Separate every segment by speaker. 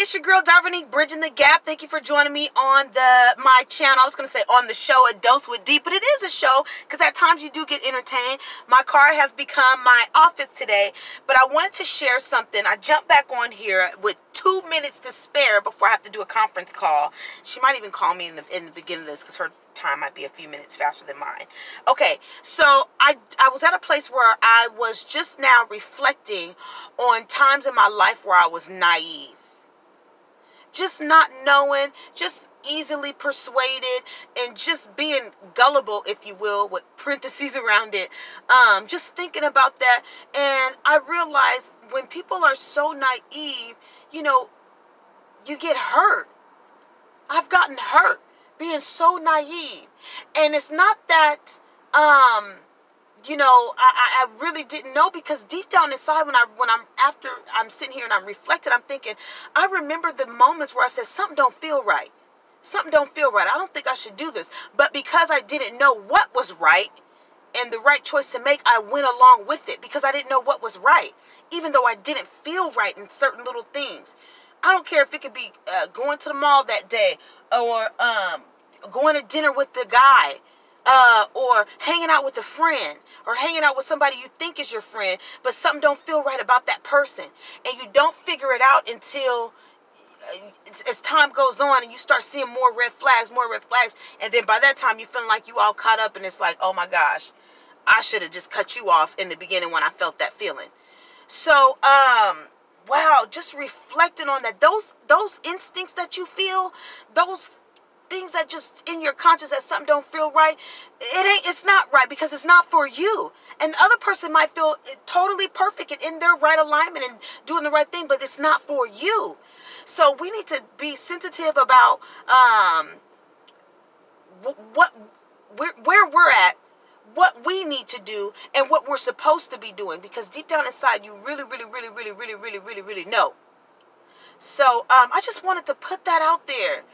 Speaker 1: it's your girl Darvinique Bridging the Gap. Thank you for joining me on the my channel. I was gonna say on the show A Dose with D, but it is a show because at times you do get entertained. My car has become my office today, but I wanted to share something. I jumped back on here with two minutes to spare before I have to do a conference call. She might even call me in the in the beginning of this because her time might be a few minutes faster than mine. Okay, so I, I was at a place where I was just now reflecting on times in my life where I was naive. Just not knowing, just easily persuaded and just being gullible if you will with parentheses around it. Um just thinking about that. And i realized when people are so naive you know you get hurt. I've gotten hurt being so naive. And it's not that um you know, I, I really didn't know because deep down inside when I when I'm after I'm sitting here and I'm reflecting, I'm thinking, I remember the moments where I said something don't feel right. Something don't feel right. I don't think I should do this. But because I didn't know what was right and the right choice to make, I went along with it because I didn't know what was right. Even though I didn't feel right in certain little things. I don't care if it could be uh, going to the mall that day or um, going to dinner with the guy uh, or hanging out with a friend or hanging out with somebody you think is your friend but something don't feel right about that person. And you don't figure it out until uh, as time goes on and you start seeing more red flags more red flags and then by that time you feeling like you all caught up and it's like oh my gosh i should have just cut you off in the beginning when i felt that feeling. So um wow just reflecting on that those those instincts that you feel those things that just in your conscience that something don't feel right it ain't it's not right because it's not for you. And the other person might feel totally perfect and in their right alignment and doing the right thing but it's not for you. So we need to be sensitive about um what where, where we're at what we need to do and what we're supposed to be doing because deep down inside you really really really really really really really really know. So um, i just wanted to put that out there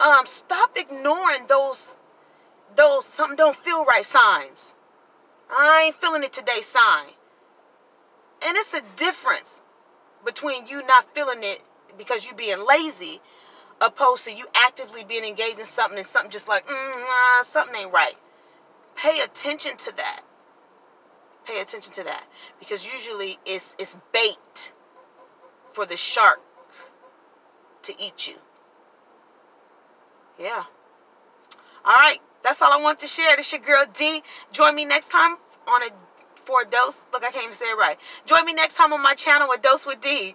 Speaker 1: um, stop ignoring those those something don't feel right signs. I ain't feeling it today sign. And it's a difference between you not feeling it because you being lazy opposed to you actively being engaged in something and something just like, mm, something ain't right. Pay attention to that. Pay attention to that. Because usually it's, it's bait for the shark to eat you. Yeah. All right. That's all I want to share. This your girl D. Join me next time on a for a dose. Look, I can't even say it right. Join me next time on my channel, A Dose with D.